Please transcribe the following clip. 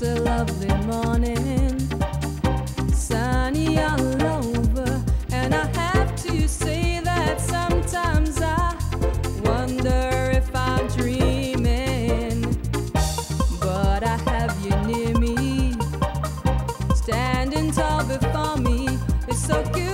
It's a lovely morning, sunny all over, and I have to say that sometimes I wonder if I'm dreaming. But I have you near me, standing tall before me. It's so good.